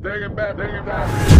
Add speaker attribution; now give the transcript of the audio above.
Speaker 1: Bring it back, bring it back.